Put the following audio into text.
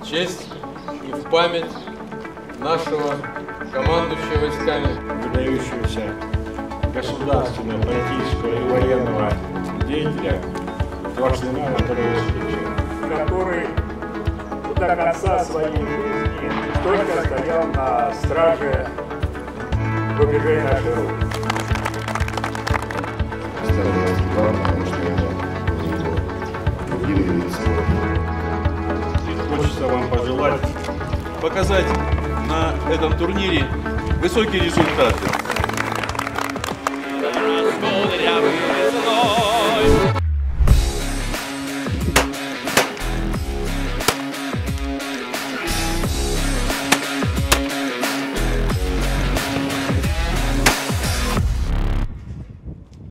в честь и в память нашего командующего войсками, выдающегося государственного, политического и военного деятеля Гвардина Анатолия Васильевича. который до конца своей жизни столько стоял на страже рубежей нашей Родины. Главное, что это любимый вид показать на этом турнире высокие результаты.